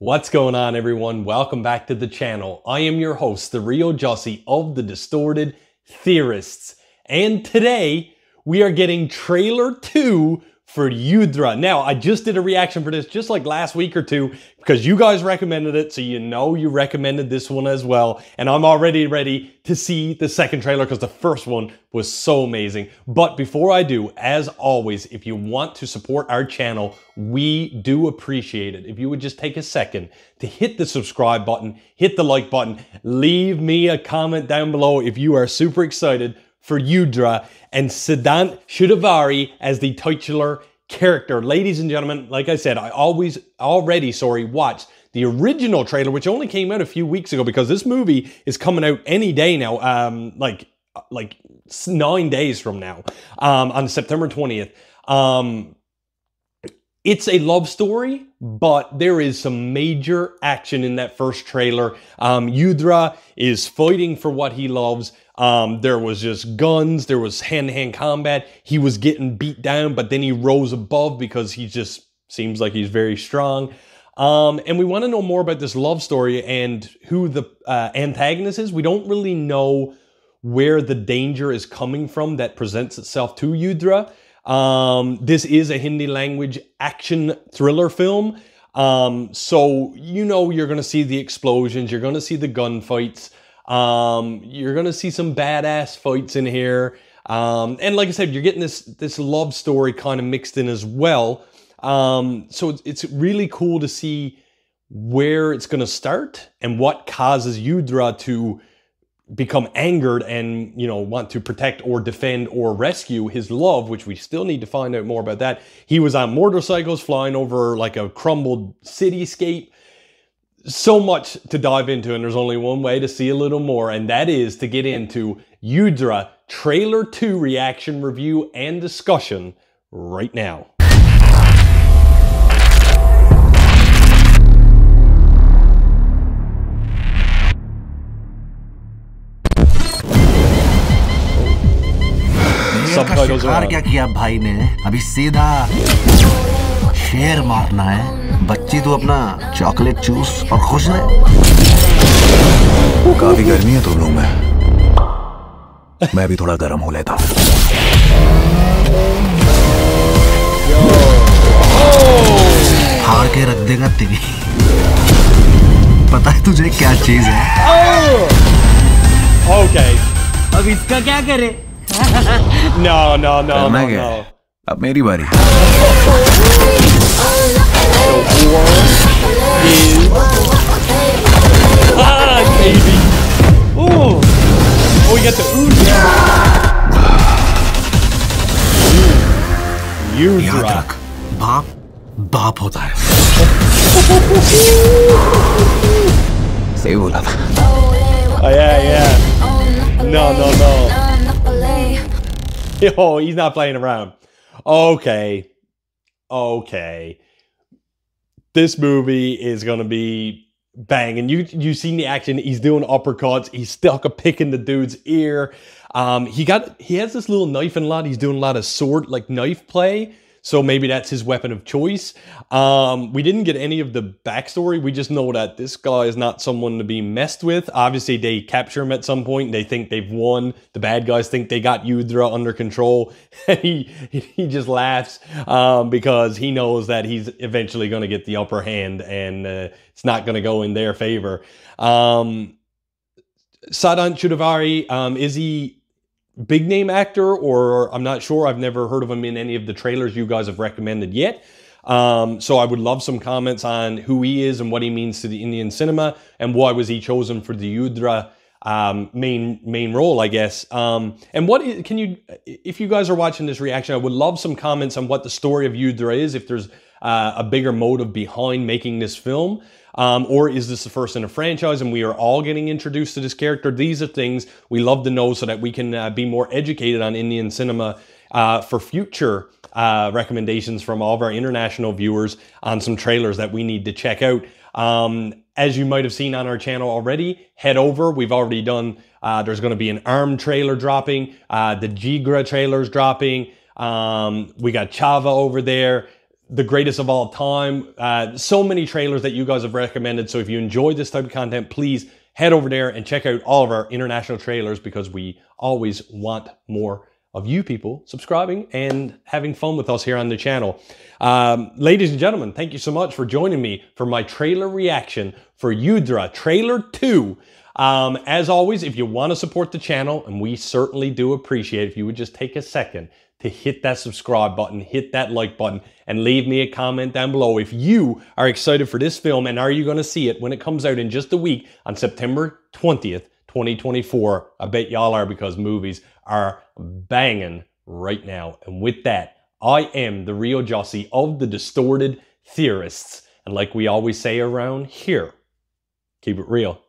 What's going on, everyone? Welcome back to the channel. I am your host, the Reel Jussy of the Distorted Theorists. And today we are getting trailer two for Yudhra. Now, I just did a reaction for this just like last week or two because you guys recommended it, so you know you recommended this one as well. And I'm already ready to see the second trailer because the first one was so amazing. But before I do, as always, if you want to support our channel, we do appreciate it. If you would just take a second to hit the subscribe button, hit the like button, leave me a comment down below if you are super excited for Yudhra and Siddhant Chaturvedi as the titular character. Ladies and gentlemen, like I said, I always already, sorry, watched the original trailer, which only came out a few weeks ago because this movie is coming out any day now, um, like like nine days from now, um, on September 20th. Um, it's a love story, but there is some major action in that first trailer. Um, Yudhra is fighting for what he loves. Um, there was just guns, there was hand-to-hand combat. He was getting beat down, but then he rose above because he just seems like he's very strong. Um, and we want to know more about this love story and who the uh, antagonist is. We don't really know where the danger is coming from that presents itself to Yudhra. Um, this is a Hindi language action thriller film. Um, so you know you're going to see the explosions, you're going to see the gunfights. Um, you're gonna see some badass fights in here. Um, and like I said, you're getting this this love story kind of mixed in as well. Um, so it's, it's really cool to see where it's gonna start and what causes Yudhra to become angered and you know want to protect or defend or rescue his love which we still need to find out more about that he was on motorcycles flying over like a crumbled cityscape so much to dive into, and there's only one way to see a little more, and that is to get into Yudhra Trailer 2 reaction review and discussion right now. Are क्या किया भाई ने? अभी सीधा शेर मारना है। बच्ची तू अपना चॉकलेट चूस और खुश रहे काफ़ी गर्मी है तुम लोग में। मैं भी थोड़ा गर्म हो लेता हार के रख देगा तेरी। पता है तुझे क्या चीज़ है? Okay. अब इसका क्या करे? no, no, no, no, no. अब मेरी बारी। बाप बाप होता है। सही बोला था। Yeah yeah no no no Oh, he's not playing around. Okay. Okay. This movie is going to be bang. And you you seen the action. He's doing uppercuts. He's stuck a pick in the dude's ear. Um, he got he has this little knife and a lot. He's doing a lot of sword like knife play. So maybe that's his weapon of choice. Um, we didn't get any of the backstory. We just know that this guy is not someone to be messed with. Obviously, they capture him at some point. They think they've won. The bad guys think they got Yudhra under control. he he just laughs um, because he knows that he's eventually going to get the upper hand, and uh, it's not going to go in their favor. Um, Siddhant Chaturvedi, um, is he big name actor or I'm not sure. I've never heard of him in any of the trailers you guys have recommended yet. Um, so I would love some comments on who he is and what he means to the Indian cinema and why was he chosen for the Yudhra um, main main role, I guess. Um, and what is, can you, if you guys are watching this reaction, I would love some comments on what the story of Yudhra is. If there's uh, a bigger motive behind making this film. Um, or is this the first in a franchise and we are all getting introduced to this character? These are things we love to know so that we can uh, be more educated on Indian cinema uh, for future uh, recommendations from all of our international viewers on some trailers that we need to check out. Um, as you might have seen on our channel already, head over. We've already done, uh, there's going to be an ARM trailer dropping, uh, the Jigra trailer's dropping. Um, we got Chava over there the greatest of all time. Uh, so many trailers that you guys have recommended. So if you enjoy this type of content, please head over there and check out all of our international trailers because we always want more of you people subscribing and having fun with us here on the channel. Um, ladies and gentlemen, thank you so much for joining me for my trailer reaction for Yudhra Trailer 2. Um, as always, if you want to support the channel, and we certainly do appreciate if you would just take a second to hit that subscribe button, hit that like button, and leave me a comment down below if you are excited for this film and are you going to see it when it comes out in just a week on September 20th, 2024. I bet y'all are because movies are banging right now. And with that, I am the Reel Jussy of the Distorted Theorists. And like we always say around here, keep it real.